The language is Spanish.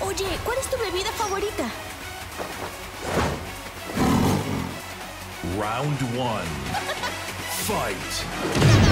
Oye, ¿cuál es tu bebida favorita? Round one. Fight.